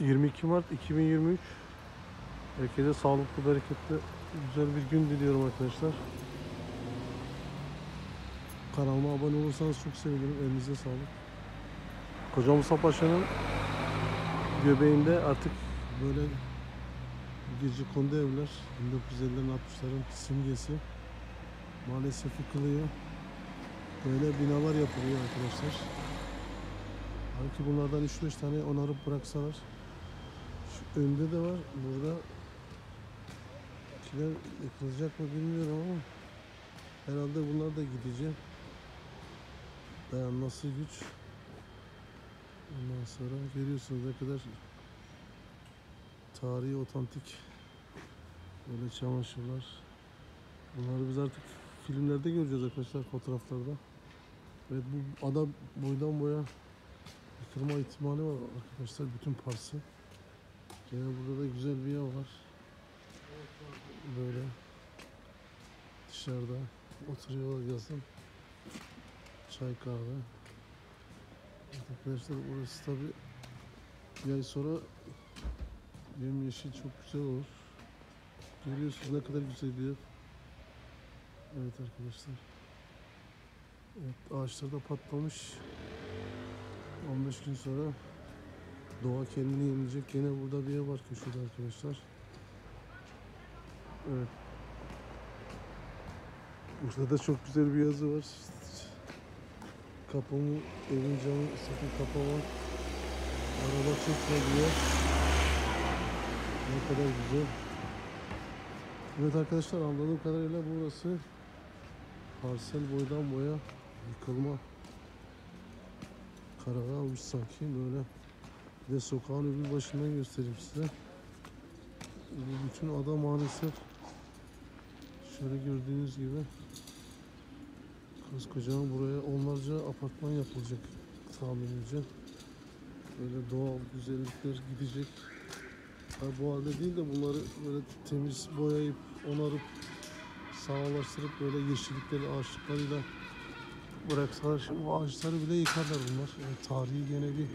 22 Mart 2023 Herkese sağlıklı, bereketli, güzel bir gün diliyorum arkadaşlar. Kanalıma abone olursanız çok sevinirim. Elinize sağlık. Koca Musa Paşa'nın göbeğinde artık böyle gece kondu evler 1950'lerin 60'ların simgesi maalesef yıkılıyor. Böyle binalar yapılıyor arkadaşlar. Belki bunlardan 3-5 tane onarıp bıraksalar. Önde de var. Burada kiler yıkılacak mı bilmiyorum ama herhalde bunlar da gidecek. Dayanması güç. Ondan sonra görüyorsunuz ne kadar tarihi otantik böyle çamaşırlar. Bunları biz artık filmlerde göreceğiz arkadaşlar fotoğraflarda. Evet bu ada boydan boya yıkılma ihtimali var arkadaşlar bütün parsı. Gene burada da güzel bir yer var. Böyle dışarıda oturuyorlar yazın. Çay kahve. Arkadaşlar burası tabi bir ay sonra yemyeşil çok güzel olur. Görüyorsunuz ne kadar güzel bir yer. Evet arkadaşlar. Evet ağaçlar da patlamış. 15 gün sonra doğa kendini yenilecek. Gene burada bir yer var köşede arkadaşlar. Evet. Burada da çok güzel bir yazı var. Kapımı, evin camı sakın kapama. Araba çekme diyor. Ne kadar güzel. Evet arkadaşlar anladığım kadarıyla burası parsel boydan boya yıkılma karara almış sanki böyle. Bir sokağın öbür başından göstereyim size. Bu bütün ada maalesef şöyle gördüğünüz gibi koskocaman buraya onlarca apartman yapılacak tahminimce. Böyle doğal güzellikler gidecek. Ha, bu halde değil de bunları böyle temiz boyayıp onarıp sağlaştırıp böyle yeşillikleri ağaçlıklarıyla bıraksalar şimdi bu ağaçları bile yıkarlar bunlar. Yani tarihi gene bir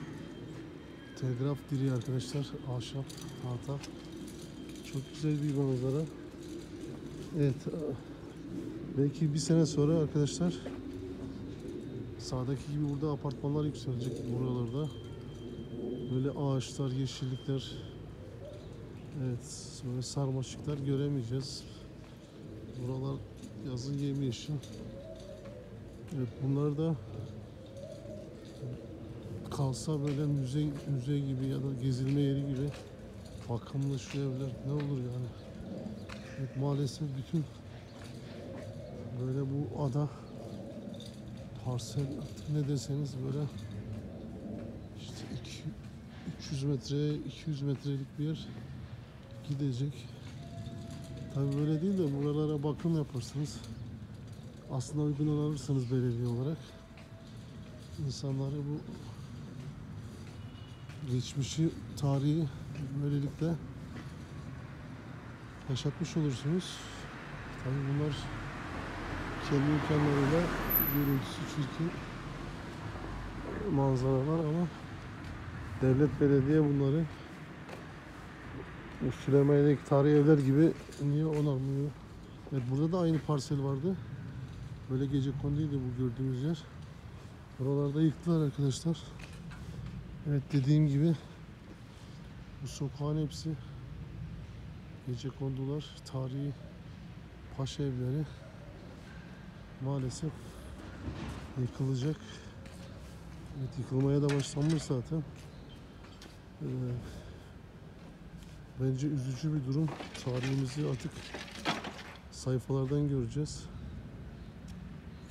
telgraf diri arkadaşlar. Ahşap, tahta. Çok güzel bir manzara. Evet. e, Belki bir sene sonra arkadaşlar sağdaki gibi burada apartmanlar yükselecek buralarda. Böyle ağaçlar, yeşillikler, evet böyle sarmaşıklar göremeyeceğiz. Buralar yazın yemyeşil. Evet bunlar da kalsa böyle müze müze gibi ya da gezilme yeri gibi bakımlı şu evler ne olur yani. Evet, maalesef bütün böyle bu ada parsel ne deseniz böyle işte iki, 300 metre 200 metrelik bir yer gidecek. Tabi böyle değil de buralara bakım yaparsınız. Aslında uygun alırsanız belediye olarak insanları bu geçmişi, tarihi böylelikle yaşatmış olursunuz. Tabii bunlar kendi imkanlarıyla görüntüsü çirkin manzaralar ama devlet belediye bunları bu Süleyman'daki tarihi evler gibi niye onarmıyor? Evet burada da aynı parsel vardı. Böyle gece konduydu bu gördüğünüz yer. Buralarda yıktılar arkadaşlar. Evet dediğim gibi bu sokağın hepsi gece kondular. Tarihi paşa evleri maalesef yıkılacak. Evet yıkılmaya da başlanmış zaten. Ee, bence üzücü bir durum. Tarihimizi artık sayfalardan göreceğiz.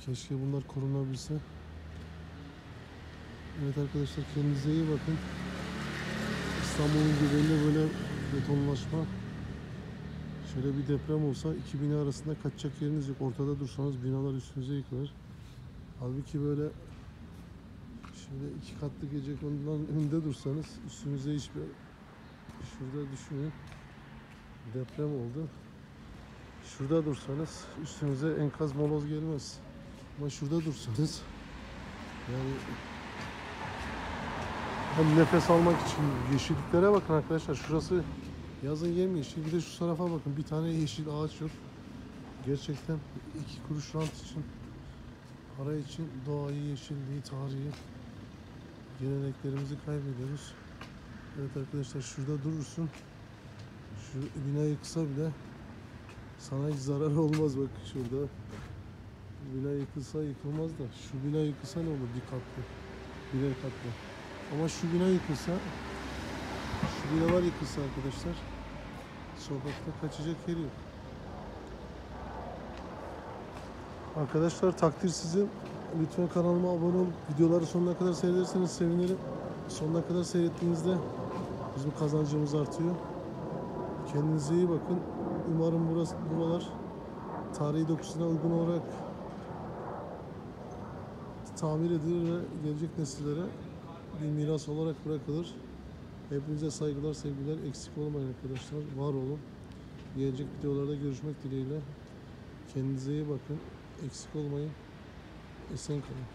Keşke bunlar korunabilse. Evet arkadaşlar kendinize iyi bakın. İstanbul'un göbeğinde böyle betonlaşma. Şöyle bir deprem olsa iki arasında kaçacak yeriniz yok. Ortada dursanız binalar üstünüze yıkılır. Halbuki böyle şöyle iki katlı gece konudan önünde dursanız üstünüze hiçbir şurada düşünün deprem oldu. Şurada dursanız üstünüze enkaz moloz gelmez. Ama şurada dursanız yani Hem nefes almak için yeşilliklere bakın arkadaşlar. Şurası yazın yemyeşil. Bir de şu tarafa bakın. Bir tane yeşil ağaç yok. Gerçekten iki kuruş rant için, para için doğayı, yeşilliği, tarihi, geleneklerimizi kaybediyoruz. Evet arkadaşlar şurada durursun. Şu bina yıksa bile sana hiç zararı olmaz bak şurada. Bina yıkılsa yıkılmaz da şu bina yıkılsa ne olur bir katlı, birer katlı. Ama şu bina yıkılsa, şu binalar yıkılsa arkadaşlar sokakta kaçacak yer yok. Arkadaşlar takdir sizin. Lütfen kanalıma abone olup videoları sonuna kadar seyrederseniz sevinirim. Sonuna kadar seyrettiğinizde bizim kazancımız artıyor. Kendinize iyi bakın. Umarım burası, buralar tarihi dokusuna uygun olarak tamir edilir ve gelecek nesillere bir miras olarak bırakılır. Hepinize saygılar, sevgiler. Eksik olmayın arkadaşlar. Var olun. Gelecek videolarda görüşmek dileğiyle. Kendinize iyi bakın. Eksik olmayın. Esen kalın.